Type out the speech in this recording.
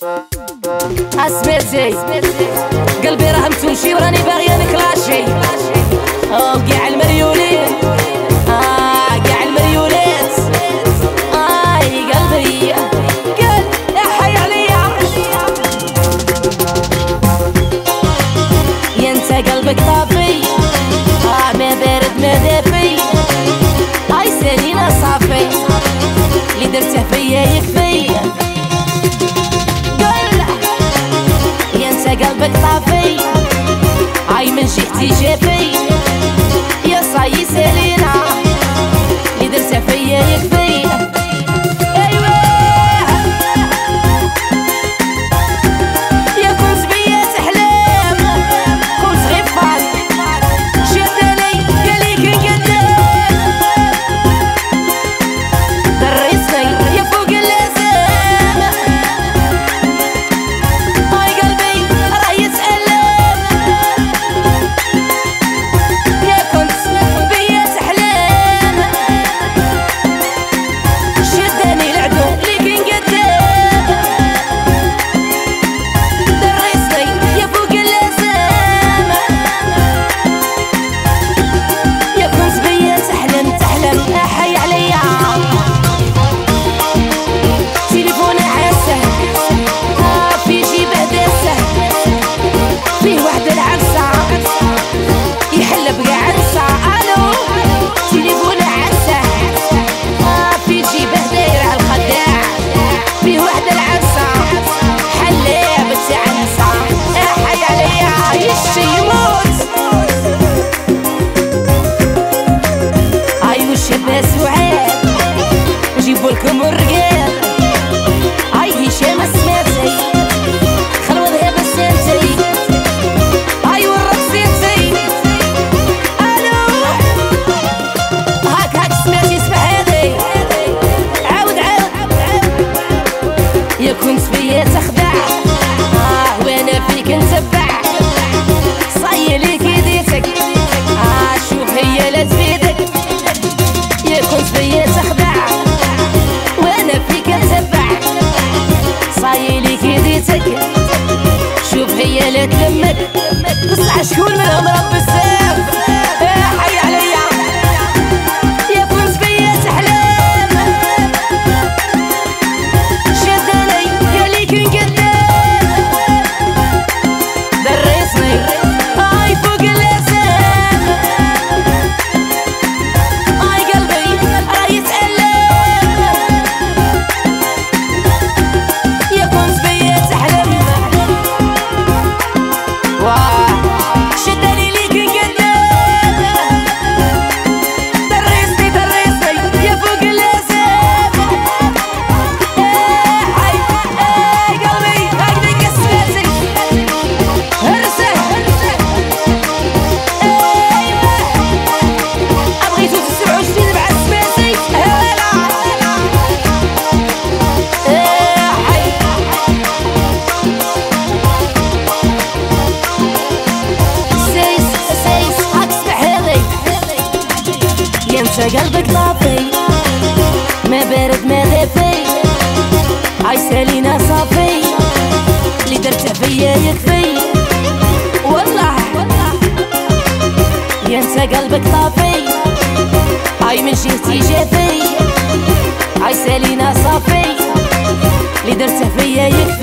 أسميتي. قلبي راه متمشي وراني باغية نكلاشي. أو كاع عاي السعاد جيبوا لكم الرجال هاي هشام السماتي خلوة ذهب الساتي هاي والرقصيتي ألو. هاك هاك سمعتي سبحاني عاود عاود. يا كنت بيا تخدع. آه وأنا فيك نتبع؟ صايلك يديتك آه شوف هي لا تبيع Aşkın Rabbi sen. طافي ما بارد ما دافي عايسالينا صافي. اللي درته فيا يكفي. والله انت قلبك طافي. هاي من جهتي جافي عايسالينا صافي. اللي درته فيا يكفي.